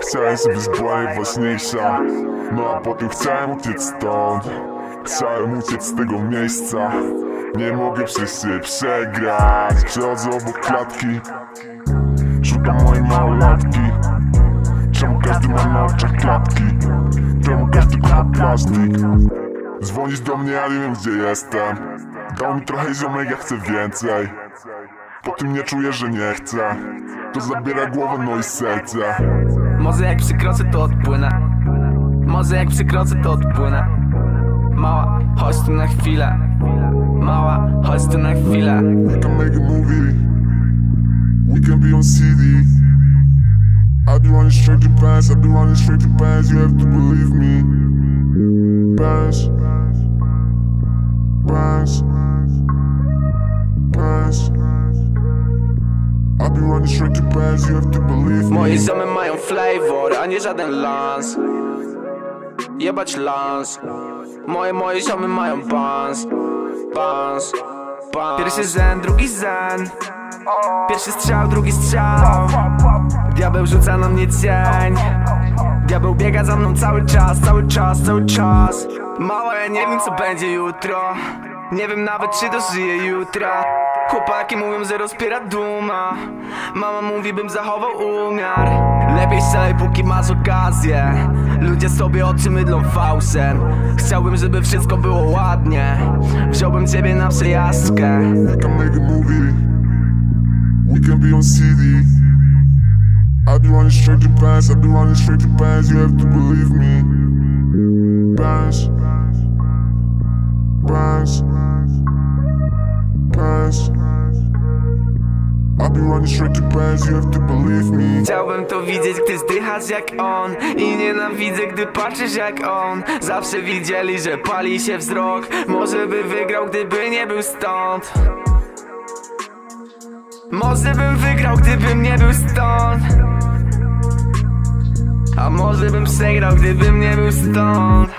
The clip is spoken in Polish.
Chciałem sobie zbroję ważniejsza. No a potem chciałem uciec stąd. Chciałem uciec z tego miejsca Nie mogę się przegrać. Przechodzę obok klatki. Szukam mojej małolatki Czemu każdy ma na oczach klatki? Czemu każdy kocha plastik? Dzwonisz do mnie, ja nie wiem gdzie jestem. Dał mi trochę ziomek, ja chcę więcej. Po tym nie czuję, że nie chcę. To zabiera głowę, no i serce. Może jak przykroczę to odpłynę. Może jak przykroczę to odpłynę Mała, chodź tu na chwilę Mała, chodź tu na chwilę We can make a movie. We can be on CD. I be running straight to pass. I be running straight to pass. You have to believe me. Pass. Pass. Pass. I be running straight to pass. You have to believe me. Moje ziomy mają flavor, a nie żaden lans Jebać lans Moje, moje ziomy mają bans Bans Bans. Pierwszy zen, drugi zen. Pierwszy strzał, drugi strzał. Diabeł rzuca na mnie cień. Diabeł biega za mną cały czas, cały czas, cały czas. Mała, ja nie wiem co będzie jutro. Nie wiem nawet czy dożyję jutra Chłopaki mówią, że rozpiera duma Mama mówi, bym zachował umiar Lepiej strzelaj póki masz okazję Ludzie sobie oczy mydlą fałszem Chciałbym, żeby wszystko było ładnie Wziąłbym ciebie na przejażdżkę We can make a movie. We can be on CD. I be running straight to pass. I be running straight to pass. You have to believe me. Pass. Pass. I be running straight to pass. You have to believe me. Chciałbym to widzieć, gdy zdychasz jak on I nienawidzę, gdy patrzysz jak on Zawsze widzieli, że pali się wzrok Może by wygrał, gdyby nie był stąd Może bym wygrał, gdybym nie był stąd A może bym przegrał, gdybym nie był stąd